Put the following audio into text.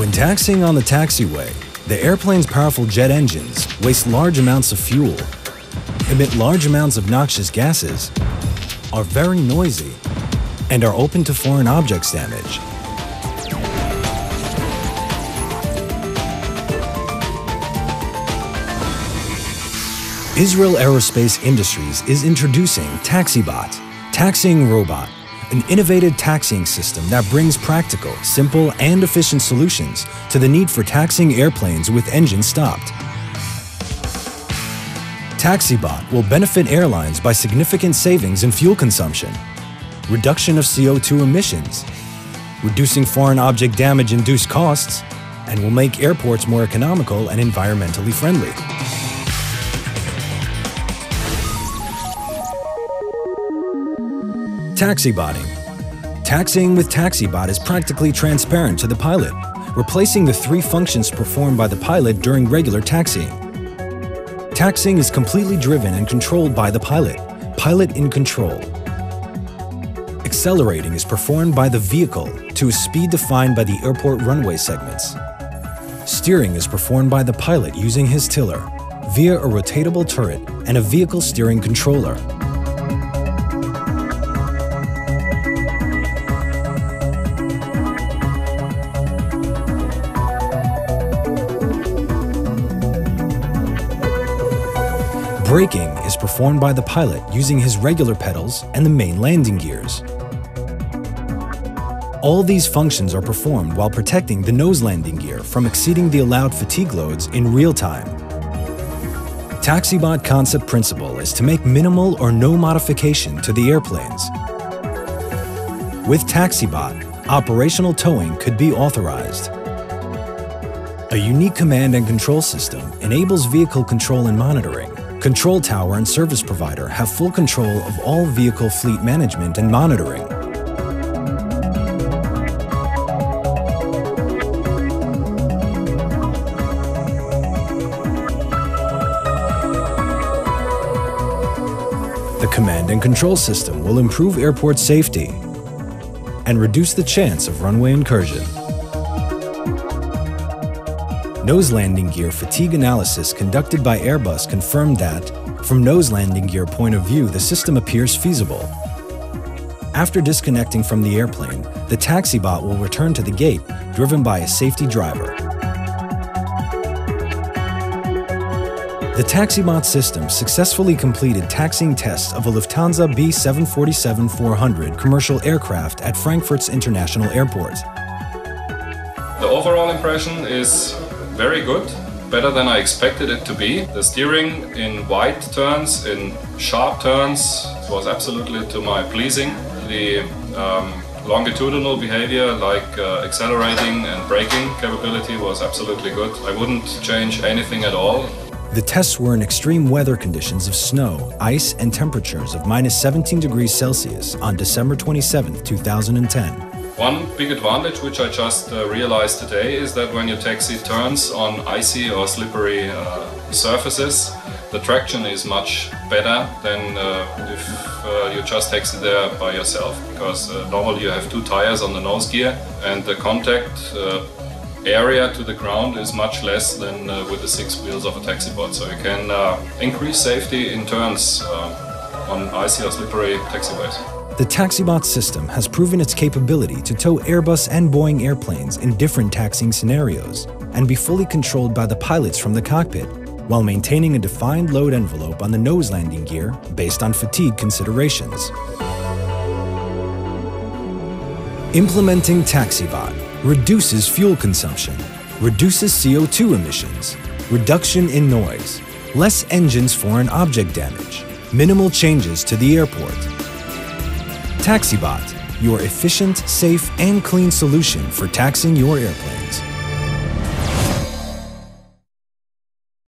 When taxiing on the taxiway, the airplane's powerful jet engines waste large amounts of fuel, emit large amounts of noxious gases, are very noisy, and are open to foreign objects damage. Israel Aerospace Industries is introducing TaxiBot, Taxiing Robot, an innovative taxiing system that brings practical, simple, and efficient solutions to the need for taxiing airplanes with engines stopped. TaxiBot will benefit airlines by significant savings in fuel consumption, reduction of CO2 emissions, reducing foreign object damage-induced costs, and will make airports more economical and environmentally friendly. Taxibotting. Taxiing with TaxiBot is practically transparent to the pilot, replacing the three functions performed by the pilot during regular taxiing. Taxiing is completely driven and controlled by the pilot, pilot in control. Accelerating is performed by the vehicle to a speed defined by the airport runway segments. Steering is performed by the pilot using his tiller, via a rotatable turret and a vehicle steering controller. Braking is performed by the pilot using his regular pedals and the main landing gears. All these functions are performed while protecting the nose landing gear from exceeding the allowed fatigue loads in real time. TaxiBot concept principle is to make minimal or no modification to the airplanes. With TaxiBot, operational towing could be authorized. A unique command and control system enables vehicle control and monitoring, Control tower and service provider have full control of all vehicle fleet management and monitoring. The command and control system will improve airport safety and reduce the chance of runway incursion. Nose landing gear fatigue analysis conducted by Airbus confirmed that, from nose landing gear point of view, the system appears feasible. After disconnecting from the airplane, the taxi bot will return to the gate, driven by a safety driver. The taxibot system successfully completed taxiing tests of a Lufthansa B747-400 commercial aircraft at Frankfurt's International Airport. The overall impression is very good, better than I expected it to be. The steering in wide turns, in sharp turns, was absolutely to my pleasing. The um, longitudinal behavior like uh, accelerating and braking capability was absolutely good. I wouldn't change anything at all. The tests were in extreme weather conditions of snow, ice, and temperatures of minus 17 degrees Celsius on December 27, 2010. One big advantage which I just uh, realized today is that when your taxi turns on icy or slippery uh, surfaces, the traction is much better than uh, if uh, you just taxi there by yourself because uh, normally you have two tires on the nose gear and the contact uh, area to the ground is much less than with the six wheels of a taxibot so you can increase safety in turns on icy or slippery taxiways. The TaxiBot system has proven its capability to tow Airbus and Boeing airplanes in different taxiing scenarios and be fully controlled by the pilots from the cockpit while maintaining a defined load envelope on the nose landing gear based on fatigue considerations. Implementing TaxiBot reduces fuel consumption, reduces CO2 emissions, reduction in noise, less engines foreign object damage, minimal changes to the airport, TaxiBot, your efficient, safe, and clean solution for taxing your airplanes.